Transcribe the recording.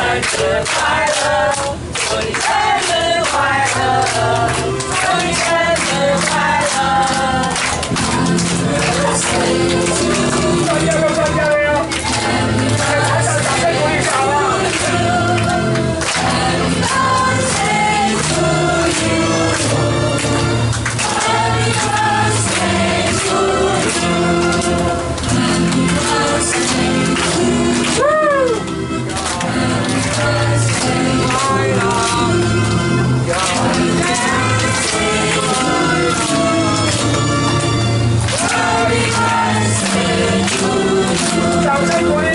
learn to fly love. 掌声鼓励。